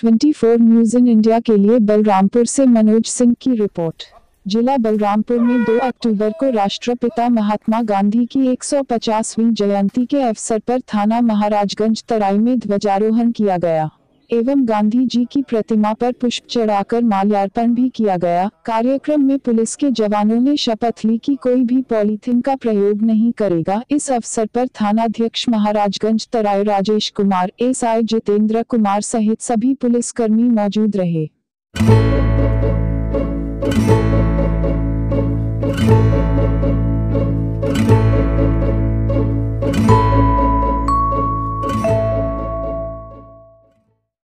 24 news in India के लिए बलरामपुर से मनोज सिंह की रिपोर्ट। जिला बलरामपुर में 2 अक्टूबर को राष्ट्रपिता महात्मा गांधी की 150वीं जयंती के अवसर पर थाना महाराजगंज तराई में ध्वजारोहण किया गया। एवं गांधी जी की प्रतिमा पर पुष्प चढ़ाकर माल्यार्पण भी किया गया कार्यक्रम में पुलिस के जवानों ने शपथ ली कि कोई भी पॉलीथिन का प्रयोग नहीं करेगा इस अवसर पर थानाध्यक्ष महाराजगंज तराय राजेश कुमार एस आई जितेंद्र कुमार सहित सभी पुलिसकर्मी मौजूद रहे Thank you.